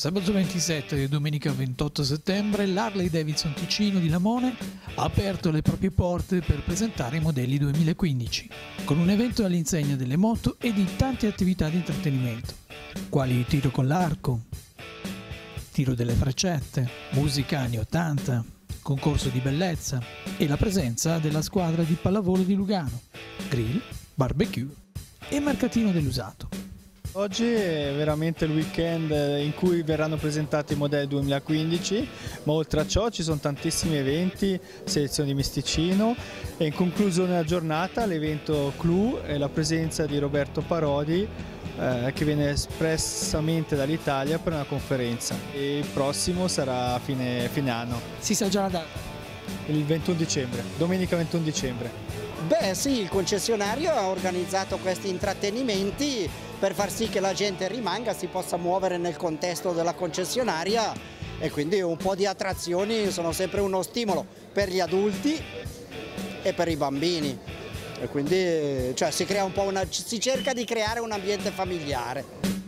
Sabato 27 e domenica 28 settembre l'Harley Davidson Ticino di Lamone ha aperto le proprie porte per presentare i modelli 2015, con un evento all'insegna delle moto e di tante attività di intrattenimento, quali tiro con l'arco, tiro delle freccette, musica anni 80, concorso di bellezza? E la presenza della squadra di pallavolo di Lugano, grill, barbecue e mercatino dell'usato. Oggi è veramente il weekend in cui verranno presentati i modelli 2015, ma oltre a ciò ci sono tantissimi eventi, selezioni di misticino e in conclusione della giornata l'evento Clou e la presenza di Roberto Parodi eh, che viene espressamente dall'Italia per una conferenza. E il prossimo sarà a fine, fine anno. Si sa già la data? Il 21 dicembre, domenica 21 dicembre. Beh sì, il concessionario ha organizzato questi intrattenimenti per far sì che la gente rimanga, si possa muovere nel contesto della concessionaria e quindi un po' di attrazioni sono sempre uno stimolo per gli adulti e per i bambini e quindi cioè, si, una, si cerca di creare un ambiente familiare.